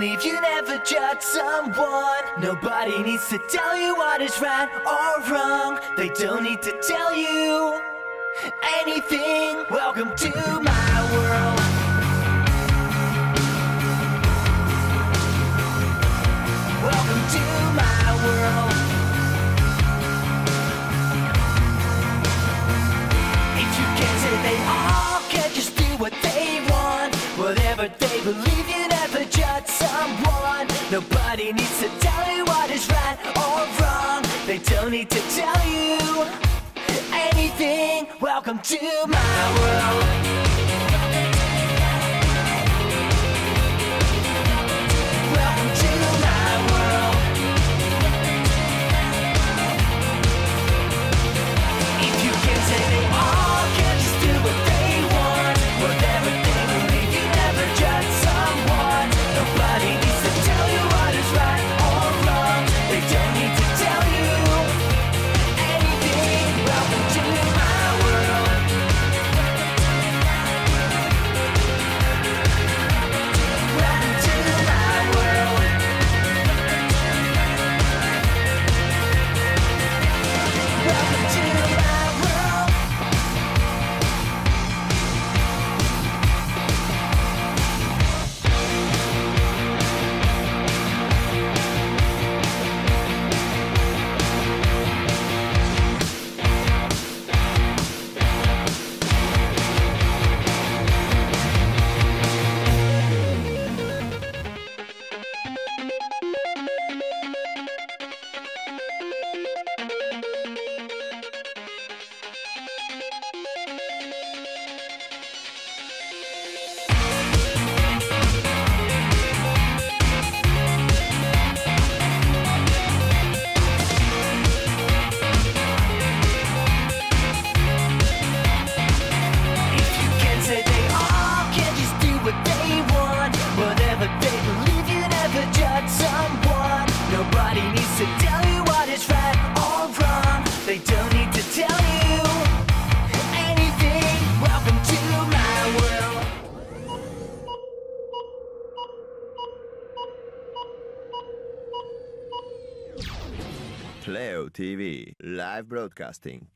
believe you never judge someone. Nobody needs to tell you what is right or wrong. They don't need to tell you anything. Welcome to my world. Nobody needs to tell you what is right or wrong. They don't need to tell you anything. Welcome to my world. Pleo TV, live broadcasting.